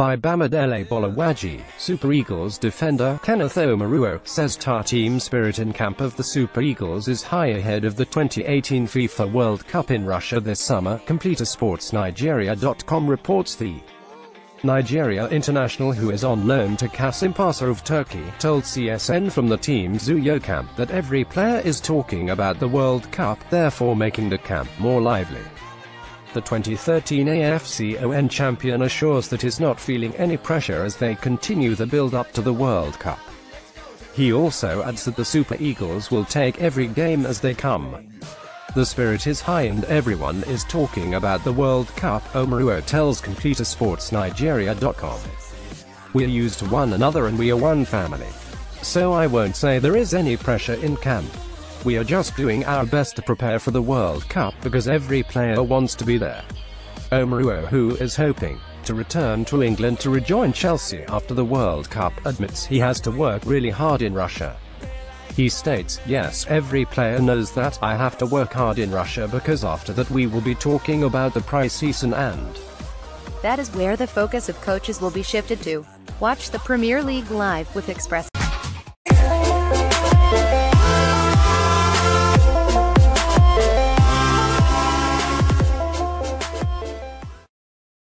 by Bamidele Boluwaji, Super Eagles defender Kenneth Omeruo, says tar team spirit in camp of the Super Eagles is high ahead of the 2018 FIFA World Cup in Russia this summer, CompleteSportsNigeria.com reports the Nigeria international who is on loan to Kasımpaşa of Turkey, told CSN from the team's Uyo camp that every player is talking about the World Cup, therefore making the camp more lively. The 2013 AFCON champion assures that he's not feeling any pressure as they continue the build-up to the World Cup. He also adds that the Super Eagles will take every game as they come. The spirit is high and everyone is talking about the World Cup, Omeruo tells CompleteSportsNigeria.com. We're used to one another and we are one family. So I won't say there is any pressure in camp. We are just doing our best to prepare for the World Cup because every player wants to be there. Omeruo, who is hoping to return to England to rejoin Chelsea after the World Cup, admits he has to work really hard in Russia. He states, yes, every player knows that, I have to work hard in Russia because after that we will be talking about the price season and that is where the focus of coaches will be shifted to. Watch the Premier League live with Express